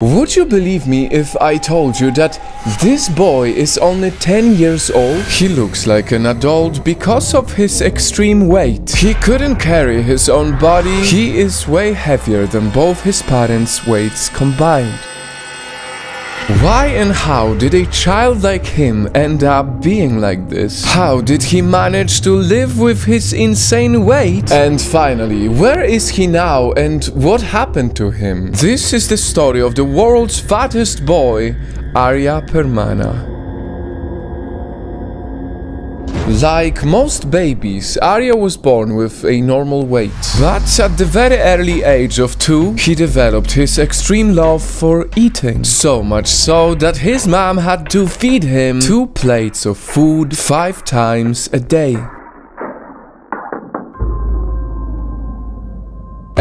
Would you believe me if I told you that this boy is only 10 years old? He looks like an adult because of his extreme weight. He couldn't carry his own body. He is way heavier than both his parents' weights combined. Why and how did a child like him end up being like this? How did he manage to live with his insane weight? And finally, where is he now and what happened to him? This is the story of the world's fattest boy, Arya Permana. Like most babies, Arya was born with a normal weight. But at the very early age of two, he developed his extreme love for eating. So much so that his mom had to feed him two plates of food five times a day.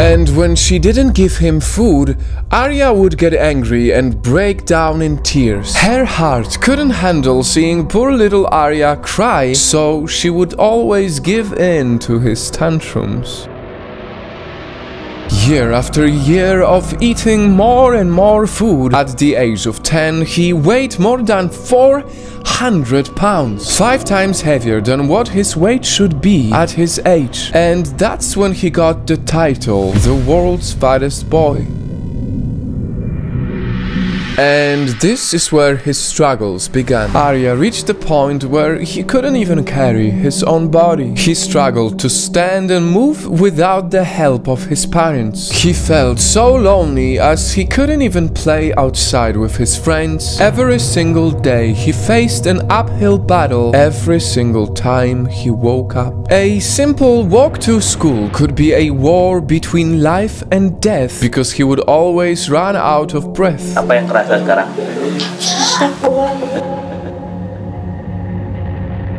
And when she didn't give him food, Arya would get angry and break down in tears. Her heart couldn't handle seeing poor little Arya cry, so she would always give in to his tantrums. Year after year of eating more and more food, at the age of 10 he weighed more than 400 pounds, five times heavier than what his weight should be at his age. And that's when he got the title, the world's fattest boy. And this is where his struggles began. Arya reached the point where he couldn't even carry his own body. He struggled to stand and move without the help of his parents. He felt so lonely as he couldn't even play outside with his friends. Every single day he faced an uphill battle every single time he woke up. A simple walk to school could be a war between life and death because he would always run out of breath. Sekarang?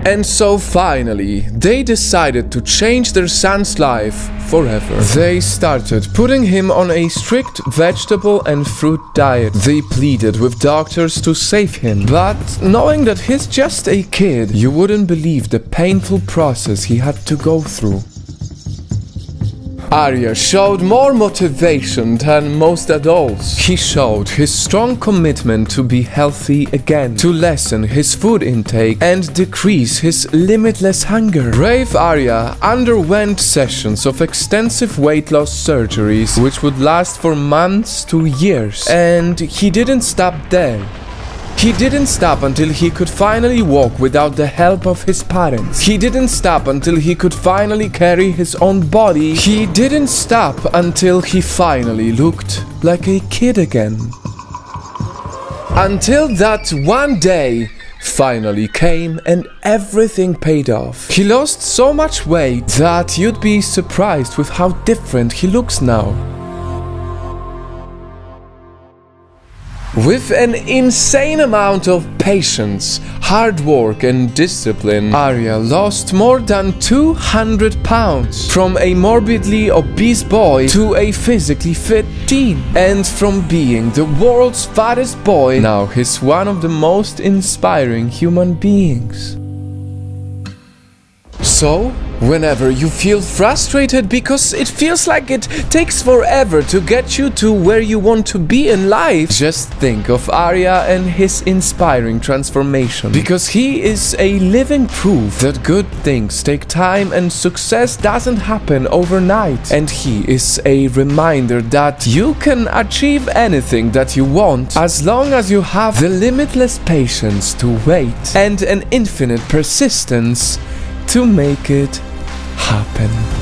And so finally, they decided to change their son's life forever. They started putting him on a strict vegetable and fruit diet. They pleaded with doctors to save him. But knowing that he's just a kid, you wouldn't believe the painful process he had to go through. Arya showed more motivation than most adults. He showed his strong commitment to be healthy again, to lessen his food intake and decrease his limitless hunger. Brave Arya underwent sessions of extensive weight loss surgeries which would last for months to years. And he didn't stop there. He didn't stop until he could finally walk without the help of his parents. He didn't stop until he could finally carry his own body. He didn't stop until he finally looked like a kid again. Until that one day finally came and everything paid off. He lost so much weight that you'd be surprised with how different he looks now. With an insane amount of patience, hard work and discipline, Arya lost more than 200 pounds from a morbidly obese boy to a physically fit teen. And from being the world's fattest boy, now he's one of the most inspiring human beings. So, whenever you feel frustrated because it feels like it takes forever to get you to where you want to be in life, just think of Arya and his inspiring transformation. Because he is a living proof that good things take time and success doesn't happen overnight. And he is a reminder that you can achieve anything that you want as long as you have the limitless patience to wait and an infinite persistence to make it happen.